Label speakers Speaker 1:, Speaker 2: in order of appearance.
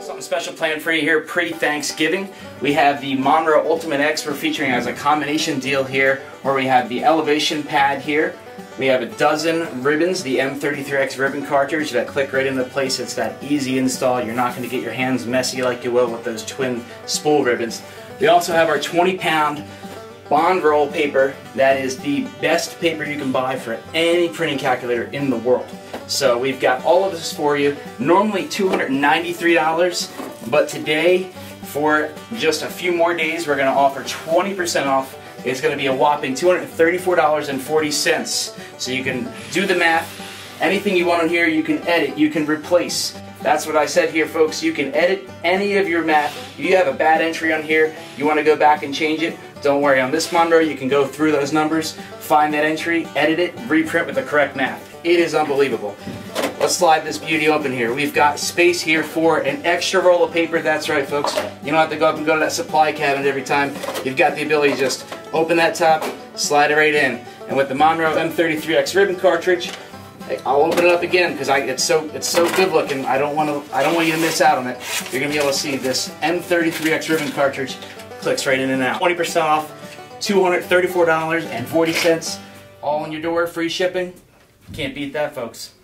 Speaker 1: Something special planned for you here pre-Thanksgiving. We have the Monroe Ultimate X we're featuring as a combination deal here where we have the elevation pad here. We have a dozen ribbons, the M33X ribbon cartridge that click right into place. It's that easy install. You're not going to get your hands messy like you will with those twin spool ribbons. We also have our 20 pound bond roll paper that is the best paper you can buy for any printing calculator in the world. So we've got all of this for you. Normally $293, but today, for just a few more days, we're going to offer 20% off. It's going to be a whopping $234.40. So you can do the math. Anything you want on here, you can edit, you can replace. That's what I said here, folks. You can edit any of your math. If you have a bad entry on here, you want to go back and change it, don't worry. On this Monroe, you can go through those numbers, find that entry, edit it, reprint with the correct math. It is unbelievable. Let's slide this beauty open here. We've got space here for an extra roll of paper. That's right, folks. You don't have to go up and go to that supply cabinet every time. You've got the ability to just open that top, slide it right in. And with the Monroe M33X ribbon cartridge, I'll open it up again because it's so it's so good looking. I don't want to I don't want you to miss out on it. You're gonna be able to see this M33X ribbon cartridge clicks right in and out. 20% off, $234.40, all on your door, free shipping. Can't beat that, folks.